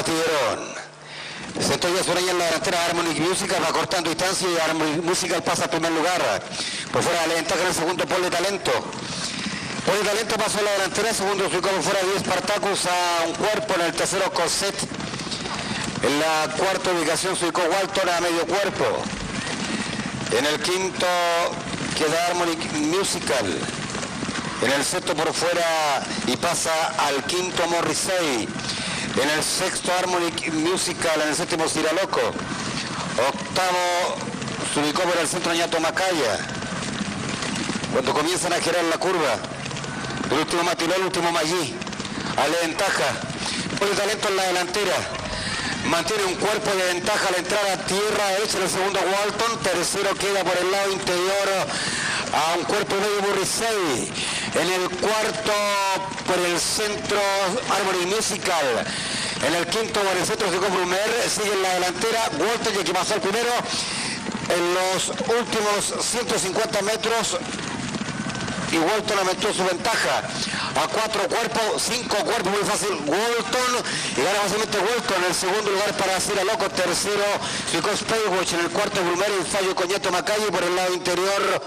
partieron. Centolla Sureña en la delantera, Harmonic Musical va cortando distancia y Harmonic Musical pasa a primer lugar. Por fuera la ventaja en el segundo pole de talento. Pole de talento pasó a la delantera, segundo se como fuera 10 Spartacus a un cuerpo, en el tercero Cosset. En la cuarta ubicación se ubicó Walton a medio cuerpo. En el quinto queda Harmonic Musical. En el sexto por fuera y pasa al quinto Morrissey. En el sexto Harmonic Musical, en el séptimo Ciraloco. Octavo se ubicó por el centro Ñato Macaya. Cuando comienzan a girar la curva. El último Matiló, el último Maggi. A la ventaja. Pone talento en la delantera. Mantiene un cuerpo de ventaja a la entrada a tierra en el segundo Walton. Tercero queda por el lado interior a un cuerpo medio Morrissey. En el cuarto por el centro Harmony Musical. En el quinto por el centro Chico Brumer. Sigue en la delantera Walton y que pasó el primero. En los últimos 150 metros y Walton aumentó su ventaja a cuatro cuerpos, cinco cuerpos, muy fácil Walton y gana fácilmente Walton en el segundo lugar para Cira Loco, tercero Chico Spaywatch, en el cuarto Brumero y fallo Coñeto Macalle por el lado interior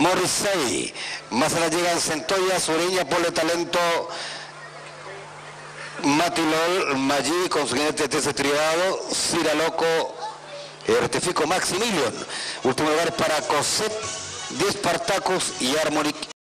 Morrissey, más allá llegan Centolla, Sureña, Pole Talento, Matilol, Maggi con su jinete TC Tribado, Cira Loco, rectifico Maximilian, último lugar para Cosette, 10 Spartacus y Harmonic